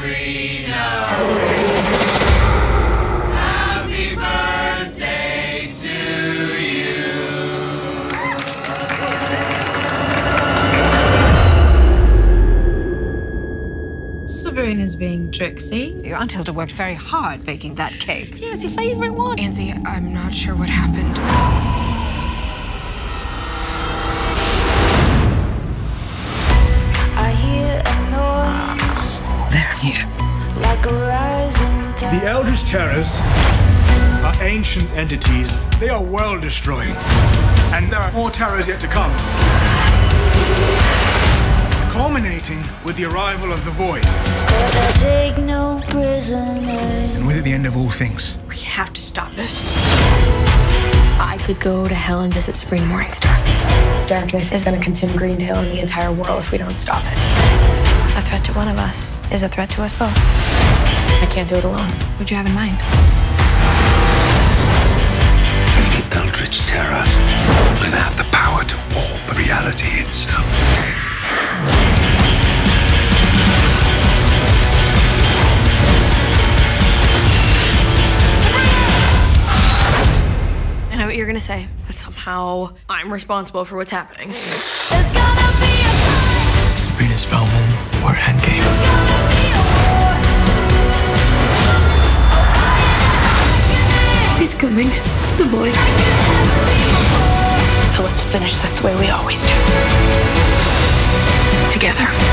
free now. is being tricksy. Your Aunt Hilda worked very hard baking that cake. Yeah, it's your favorite one. Anzi, I'm not sure what happened. Here. like a. The Eldritch Terrors are ancient entities. They are world destroying. And there are more terrors yet to come. Culminating with the arrival of the Void. Cause I take no prisoners. And with it, the end of all things. We have to stop this. I could go to hell and visit Sabrina Morningstar. Darkness is going to consume Greendale and the entire world if we don't stop it. A to one of us is a threat to us both. I can't do it alone. What'd you have in mind? The Eldritch Terrors will have the power to warp reality itself. I know what you're going to say, but somehow I'm responsible for what's happening. There's gonna be a Sabrina Spellman or Endgame. It's coming. The void. So let's finish this the way we always do. Together.